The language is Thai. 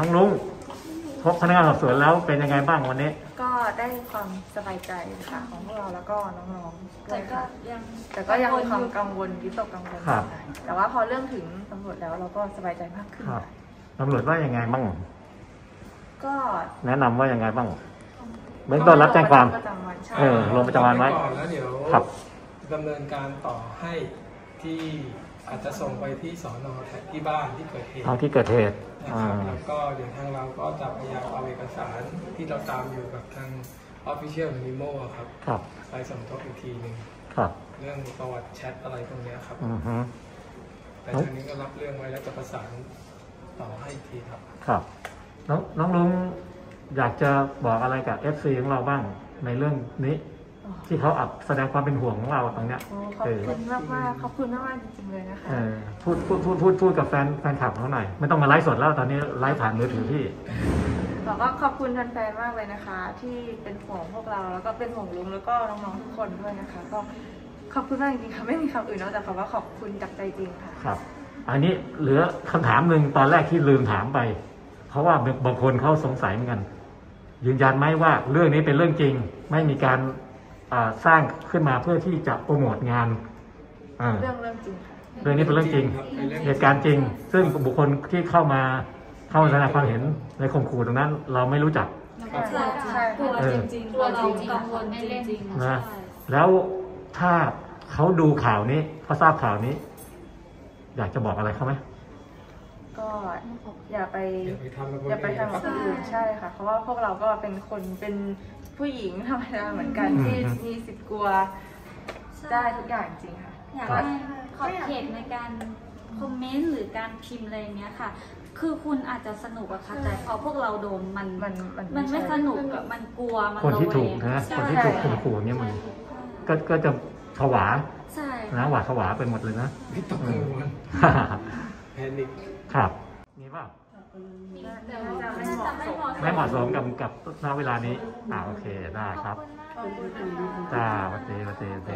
น้องลุงพบพนักงานสอบสวนแล้วเป็นยังไงบ้างวันนี้ ก็ได้ความสบายใจค่ะของพวกเราแล้วก็น้องๆด้แต่วยก็ค่ะยังแต่ก็ยังมีความกังวลวิตกกังวลครับ แต่ว่าพอเรื่องถึงตำรวจแล้วเราก็สบายใจมากขึ้น ครับตำรวจว่ายังไงบ้าง ก็แนะนำว่ายังไงบ้างเบื้องต้นรับแจ้งความ ประจำวันใช่เออ ลงประจำวันไว้ ก่อนแล้วเดี๋ยวครับ ดำเนินการต่อให้ที่ อาจจะส่งไปที่สอนอที่บ้านที่เกิดเหตุท้องที่เกิดเหตุนะอ่าครับแล้วก็เดี๋ยวทางเราก็จะพยายามเอาเอกสารที่เราตามอยู่กับทาง Official Memo อะครับครับไปสมทบอีกทีหนึ่งครับ เรื่องประวัติแชทอะไรพวกเนี้ยครับอือฮึแต่ทางนี้ก็รับเรื่องไว้แล้วจะประสานต่อให้อีกทีครับ ครับน้องน้องลุงอยากจะบอกอะไรกับ FC ของเราบ้างในเรื่องนี้ ที่เขาอับแสดงความเป็นห่วงของเราตรงเนี้ย โอ้ขอบคุณมากมากๆขอบคุณมากมากๆจริงๆเลยนะคะ เออพูดพูดพูดพูดพูดกับแฟนแฟนคลับเขาหน่อยไม่ต้องมาไลฟ์สดแล้วตอนนี้ไลฟ์ผ่านมือถือพี่ บอกว่าขอบคุณแฟนๆมากเลยนะคะ ที่เป็นห่วงพวกเราแล้วก็เป็นห่วงลุงแล้วก็น้องๆทุกคนด้วยนะคะ ก็ขอบคุณมากจริงๆค่ะไม่มีคำอื่นนอกจากคำว่าขอบคุณจากใจจริงค่ะ ครับ อันนี้เหลือคำถามหนึ่งตอนแรกที่ลืมถามไป เพราะว่าบางคนเขาสงสัยเหมือนกัน ยืนยันไหมว่าเรื่องนี้เป็นเรื่องจริง ไม่มีการอ่า สร้างขึ้นมาเพื่อที่จะโปรโมทงานอ่าเรื่องเรื่องจริงค่ะเรื่องนี้เป็นเรื่องจริงครับเป็นเรื่องจริงเหตุการณ์จริง ซึ่งบุคคลที่เข้ามาเข้ามาแสดงความเห็นในข่มขู่ตรงนั้น เราไม่รู้จักใช่ใช่กลัวเออจริงๆตัวเรากังวลจริงๆนะใช่แล้วถ้าเขาดูข่าวนี้เขาทราบข่าวนี้ อยากจะบอกอะไรเขาไหมก็อย่าไปอย่าไปทำกับคนอย่าไปอื่นทำกับคนอื่นใช่ค่ะ เพราะว่าพวกเราก็เป็นคนเป็น ผู้หญิงธรรมดาเหมือนกันอืมที่มีสิทธิ์กลัวได้ทุกอย่างจริงค่ะ อยากให้ขอบเขตในการคอมเมนต์หรือการพิมพ์อะไรอย่างเงี้ยค่ะ คือคุณอาจจะสนุกอะค่ะ แต่พอพวกเราโดนมัน มันมันมันไม่ใช่ สนุกอะมันกลัว มันคนที่ระแวงถูกนะใช่คนที่ถูกข่มขู่เนี่ยมันก็ก็จะผวาใช่นะหวาดผวาไปหมดเลยนะไม่ต้องกังวล แพนิค ครับนี่ป่ะแต่ว่าจะไม่น่าเหจะมาะ ไม่สมเหมาะสไม่มเหมาะสมกับกับณเวลานี้ อ่าโอเคได้ครับ ขอบคุณมากเลยค่ะจ้าวันเจวันเจวันเจ